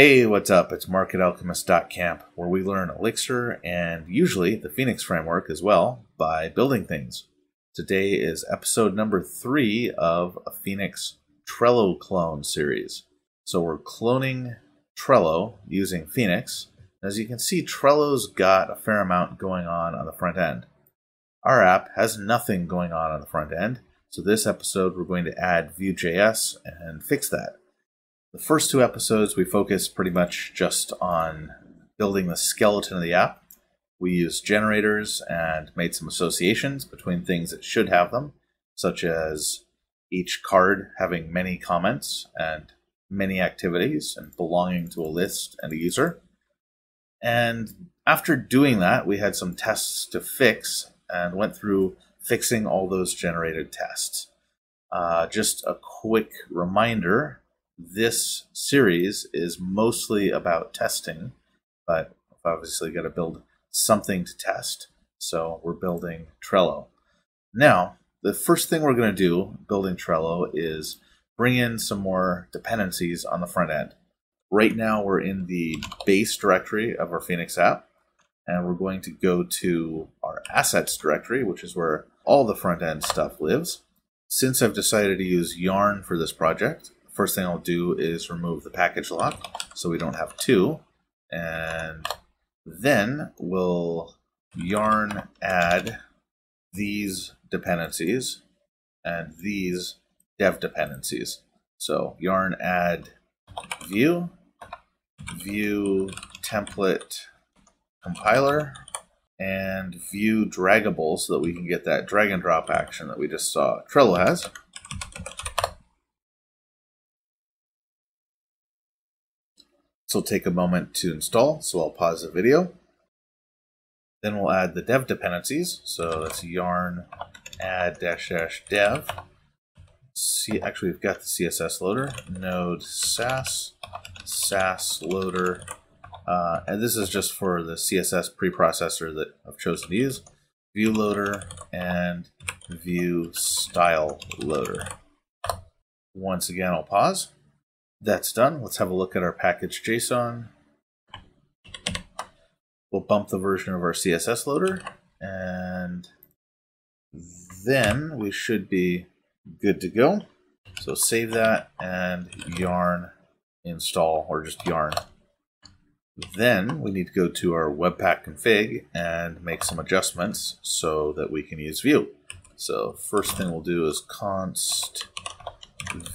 Hey, what's up? It's Mark at Alchemist.camp, where we learn Elixir and usually the Phoenix framework as well by building things. Today is episode number three of a Phoenix Trello clone series. So we're cloning Trello using Phoenix. As you can see, Trello's got a fair amount going on on the front end. Our app has nothing going on on the front end, so this episode we're going to add Vue.js and fix that. The first two episodes, we focused pretty much just on building the skeleton of the app. We used generators and made some associations between things that should have them, such as each card having many comments and many activities and belonging to a list and a user. And after doing that, we had some tests to fix and went through fixing all those generated tests. Uh, just a quick reminder this series is mostly about testing, but I've obviously got to build something to test. So we're building Trello. Now, the first thing we're going to do building Trello is bring in some more dependencies on the front end. Right now, we're in the base directory of our Phoenix app, and we're going to go to our assets directory, which is where all the front end stuff lives. Since I've decided to use Yarn for this project, first thing I'll do is remove the package lock so we don't have two. And then we'll yarn add these dependencies and these dev dependencies. So yarn add Vue, Vue template compiler, and Vue draggable so that we can get that drag and drop action that we just saw Trello has. This will take a moment to install, so I'll pause the video. Then we'll add the dev dependencies. So that's yarn add dash dash dev. See, actually, we've got the CSS loader, node sass, sass loader, uh, and this is just for the CSS preprocessor that I've chosen to use. Vue loader and Vue style loader. Once again, I'll pause. That's done. Let's have a look at our package JSON. We'll bump the version of our CSS loader, and then we should be good to go. So save that and yarn install, or just yarn. Then we need to go to our Webpack config and make some adjustments so that we can use Vue. So first thing we'll do is const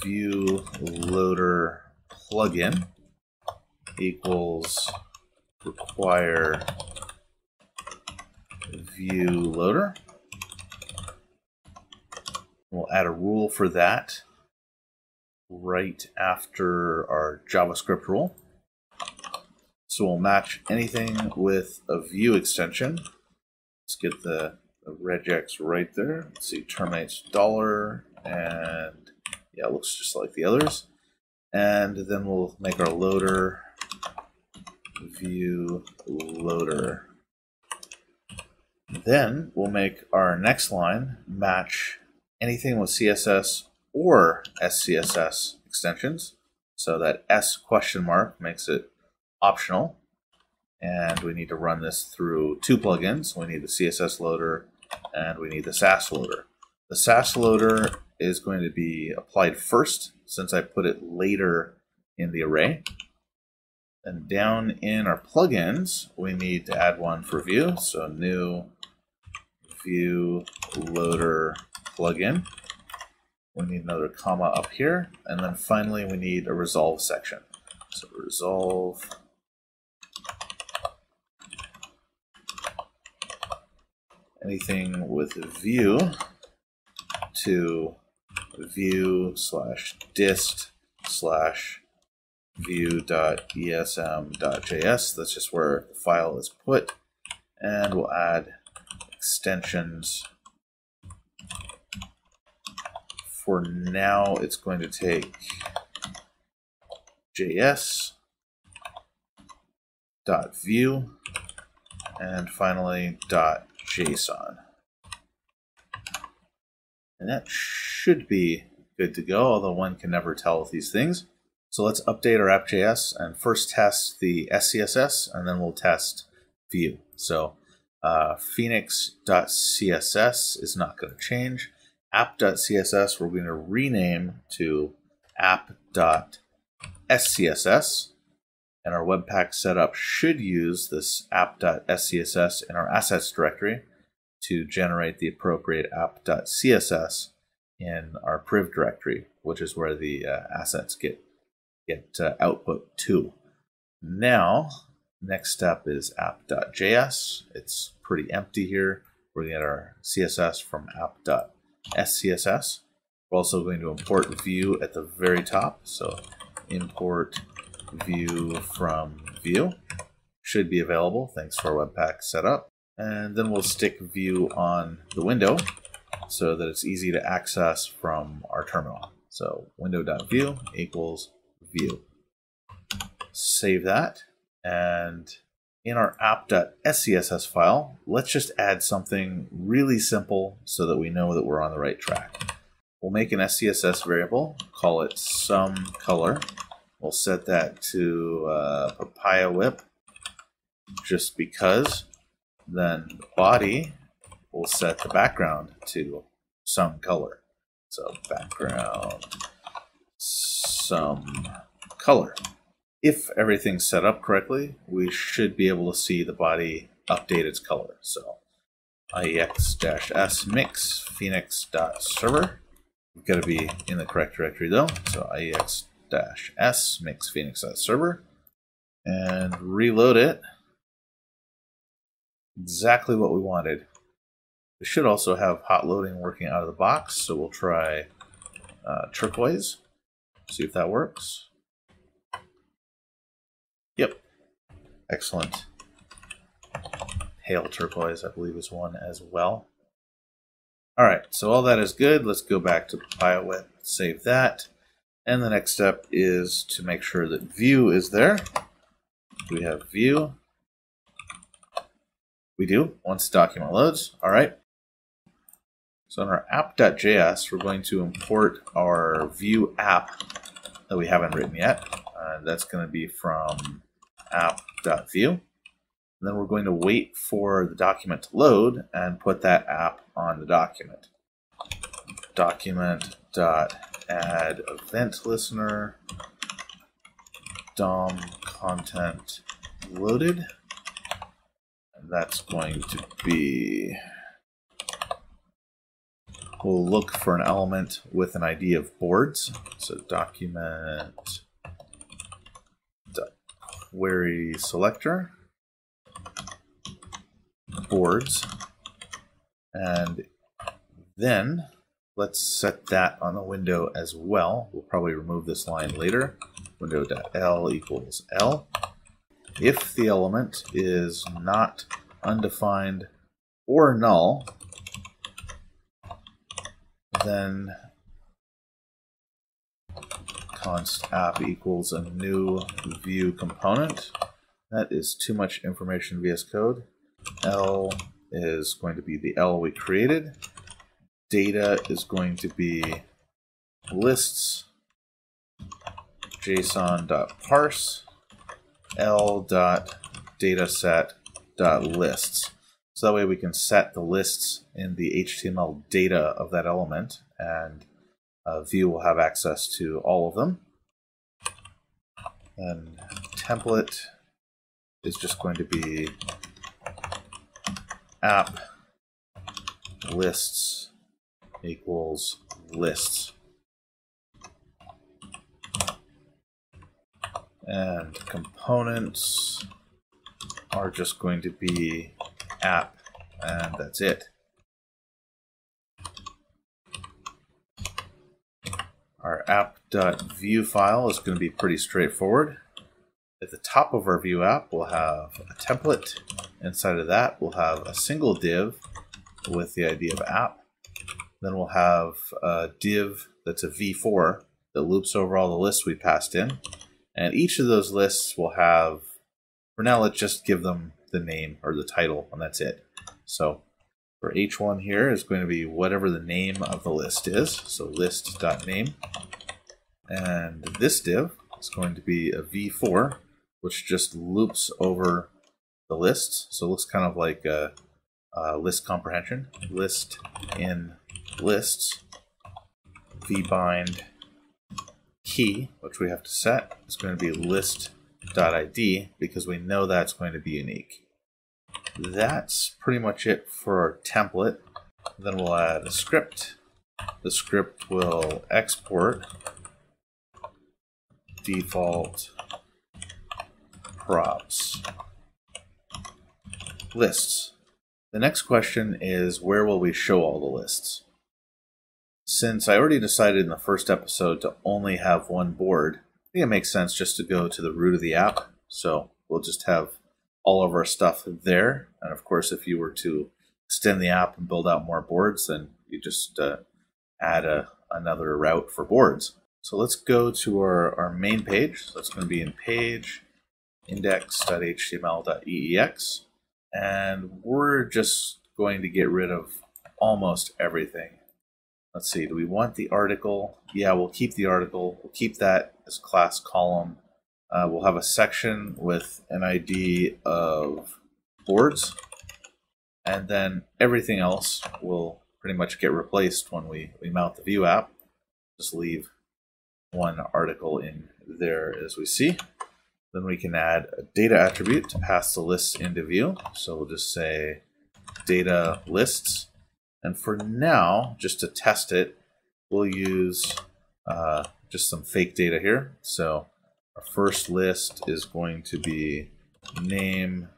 Vue loader plugin equals require Vue loader. We'll add a rule for that right after our JavaScript rule. So we'll match anything with a Vue extension. Let's get the, the regex right there. Let's see, terminates dollar, and yeah, looks just like the others. And then we'll make our loader Vue loader. Then we'll make our next line match anything with CSS or SCSS extensions. So that S question mark makes it optional. And we need to run this through two plugins. We need the CSS loader and we need the Sass loader. The Sass loader is going to be applied first since I put it later in the array. And down in our plugins, we need to add one for Vue. So new Vue loader plugin. We need another comma up here. And then finally, we need a resolve section. So resolve anything with Vue to vue slash dist slash vue.esm.js. That's just where the file is put. And we'll add extensions. For now, it's going to take JS dot vue and finally dot JSON. And that should be good to go, although one can never tell with these things. So let's update our app.js and first test the SCSS and then we'll test Vue. So uh, phoenix.css is not going to change. App.css we're going to rename to app.scss and our Webpack setup should use this app.scss in our assets directory to generate the appropriate app.css in our priv directory, which is where the uh, assets get get uh, output to. Now, next step is app.js. It's pretty empty here. We're going to get our CSS from app.scss. We're also going to import Vue at the very top. So import Vue from Vue should be available thanks to our Webpack setup. And then we'll stick Vue on the window so that it's easy to access from our terminal. So window.vue equals Vue. Save that. And in our app.scss file, let's just add something really simple so that we know that we're on the right track. We'll make an SCSS variable, call it some color. We'll set that to uh, papaya whip just because. Then the body, we'll set the background to some color. So background, some color. If everything's set up correctly, we should be able to see the body update its color. So iex-s mix phoenix.server. We've got to be in the correct directory though. So iex-s mix phoenix.server and reload it. Exactly what we wanted. We should also have hot loading working out of the box, so we'll try uh, turquoise, see if that works. Yep, excellent. Pale turquoise, I believe, is one as well. All right, so all that is good. Let's go back to BioWet, save that. And the next step is to make sure that Vue is there. We have Vue. We do, once the document loads. All right. So in our app.js, we're going to import our Vue app that we haven't written yet. Uh, that's going to be from app.vue. And then we're going to wait for the document to load and put that app on the document. Document dot add event listener dom content loaded. That's going to be we'll look for an element with an ID of boards. So document query selector boards and then let's set that on the window as well. We'll probably remove this line later. Window.l equals L. If the element is not undefined or null, then const app equals a new Vue component. That is too much information VS Code. L is going to be the L we created. Data is going to be lists json.parse l.dataset.lists. So that way we can set the lists in the HTML data of that element and uh, Vue will have access to all of them. And template is just going to be app lists equals lists. And components are just going to be app, and that's it. Our app.vue file is going to be pretty straightforward. At the top of our Vue app, we'll have a template. Inside of that, we'll have a single div with the ID of app. Then we'll have a div that's a v-for that loops over all the lists we passed in. And each of those lists will have, for now, let's just give them the name or the title, and that's it. So for h1 here is going to be whatever the name of the list is. So list.name. And this div is going to be a v-for, which just loops over the list. So it looks kind of like a, a list comprehension. List in lists, v-bind key, which we have to set, is going to be list.id because we know that's going to be unique. That's pretty much it for our template. Then we'll add a script. The script will export default props lists. The next question is where will we show all the lists? Since I already decided in the first episode to only have one board, I think it makes sense just to go to the root of the app. So we'll just have all of our stuff there. And of course, if you were to extend the app and build out more boards, then you just uh, add a, another route for boards. So let's go to our, our main page. So that's going to be in page index.html.eex. And we're just going to get rid of almost everything. Let's see, do we want the article? Yeah, we'll keep the article. We'll keep that as class column. Uh, we'll have a section with an ID of boards. And then everything else will pretty much get replaced when we, we mount the Vue app. Just leave one article in there as we see. Then we can add a data attribute to pass the lists into Vue. So we'll just say data lists. And for now, just to test it, we'll use uh, just some fake data here. So our first list is going to be name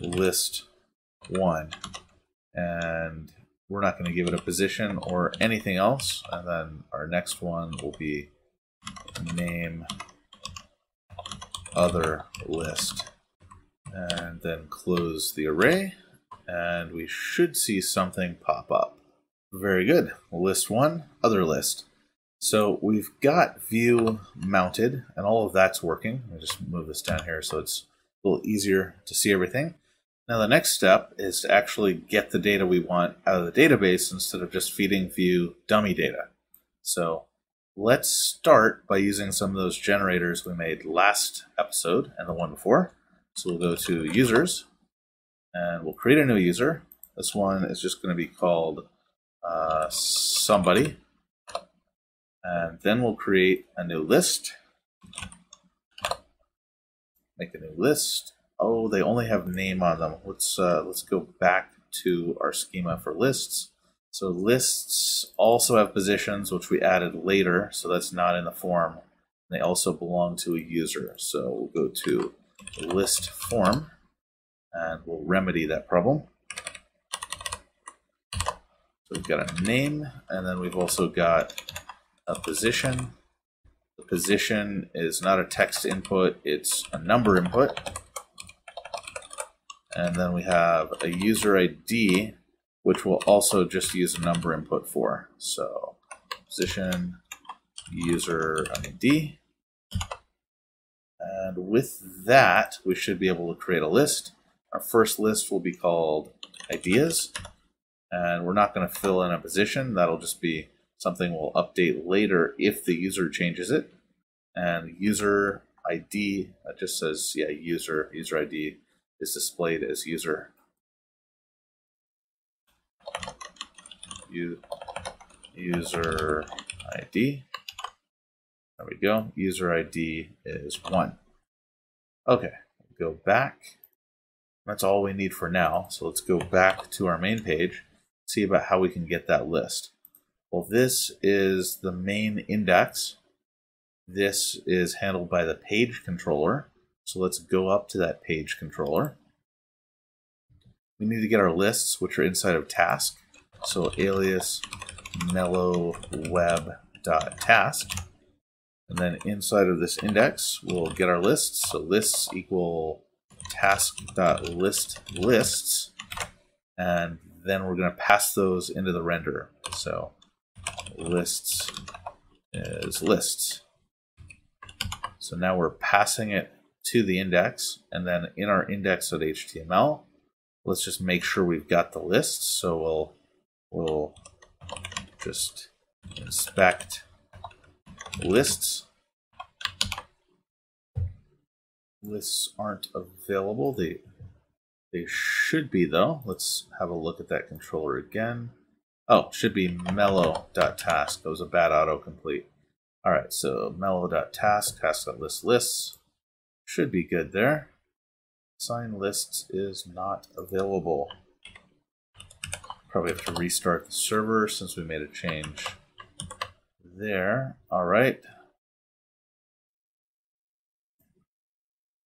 list one. And we're not going to give it a position or anything else. And then our next one will be name other list. And then close the array. And we should see something pop up. Very good. List one, other list. So we've got Vue mounted and all of that's working. Me just move this down here so it's a little easier to see everything. Now the next step is to actually get the data we want out of the database instead of just feeding Vue dummy data. So let's start by using some of those generators we made last episode and the one before. So we'll go to users and we'll create a new user. This one is just going to be called uh, somebody. And then we'll create a new list. Make a new list Oh, they only have name on them. Let's uh, let's go back to our schema for lists. So lists also have positions, which we added later, so that's not in the form. They also belong to a user. So we'll go to list form, and we'll remedy that problem. So we've got a name, and then we've also got a position. The position is not a text input, it's a number input. And then we have a user ID, which we'll also just use a number input for. So position user ID. And with that, we should be able to create a list. Our first list will be called ideas. And we're not going to fill in a position. That'll just be something we'll update later if the user changes it. And user ID, that just says, yeah, user, user ID is displayed as user. User ID. There we go. User ID is one. Okay, go back. That's all we need for now. So let's go back to our main page, see about how we can get that list. Well, this is the main index. This is handled by the page controller. So let's go up to that page controller. We need to get our lists, which are inside of task. So alias mellowweb.task. And then inside of this index, we'll get our lists. So lists equal task.list lists. And then we're going to pass those into the renderer. So lists is lists. So now we're passing it to the index, and then in our index.html, let's just make sure we've got the list. So we'll we'll just inspect lists. Lists aren't available. They they should be though. Let's have a look at that controller again. Oh, should be mellow.task. That was a bad autocomplete. All right, so mellow.task, task.list lists. Should be good there. Sign lists is not available. Probably have to restart the server since we made a change there. All right.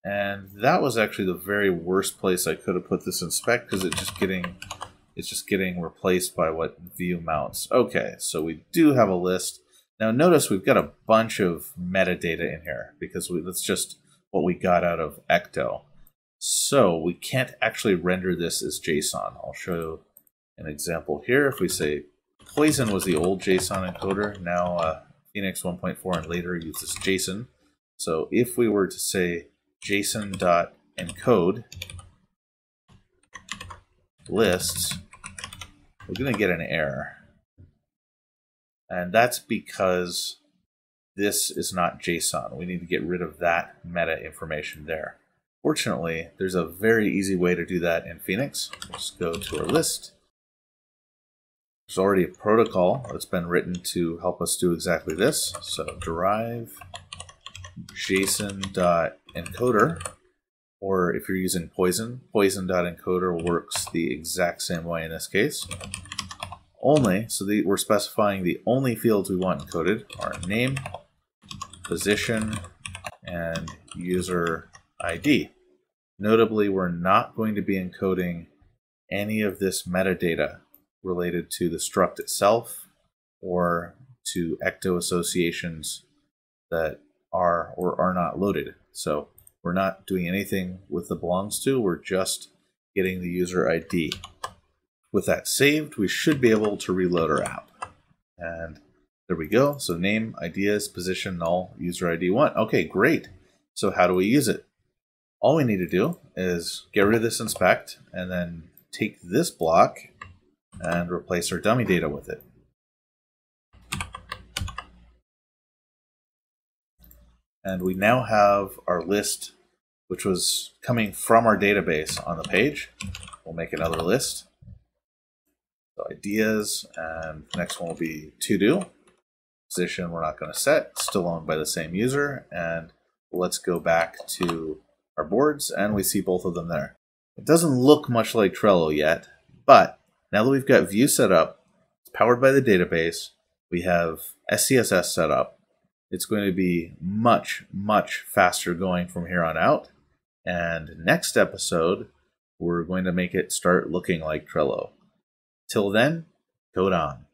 And that was actually the very worst place I could have put this in spec because it's just getting it's just getting replaced by what Vue mounts. Okay, so we do have a list. Now notice we've got a bunch of metadata in here because we, that's just what we got out of Ecto. So we can't actually render this as JSON. I'll show an example here. If we say Poison was the old JSON encoder, now uh, Phoenix 1.4 and later uses Jason. So if we were to say Jason.encode lists, we're going to get an error. And that's because this is not JSON. We need to get rid of that meta information there. Fortunately, there's a very easy way to do that in Phoenix. Let's go to our list. There's already a protocol that's been written to help us do exactly this. So derive Jason.encoder, or if you're using Poison, Poison.encoder works the exact same way in this case. Only, so the, we're specifying the only fields we want encoded are name, position, and user ID. Notably, we're not going to be encoding any of this metadata related to the struct itself or to ecto associations that are or are not loaded. So we're not doing anything with the belongs to, we're just getting the user ID. With that saved, we should be able to reload our app. And there we go. So name, ideas, position, null, user ID 1. Okay, great. So how do we use it? All we need to do is get rid of this inspect and then take this block and replace our dummy data with it. And we now have our list, which was coming from our database on the page. We'll make another list. So ideas, and next one will be to do. Position we're not going to set, still owned by the same user. And let's go back to our boards, and we see both of them there. It doesn't look much like Trello yet, but now that we've got Vue set up, it's powered by the database, we have SCSS set up, it's going to be much, much faster going from here on out. And next episode, we're going to make it start looking like Trello. Till then, code on.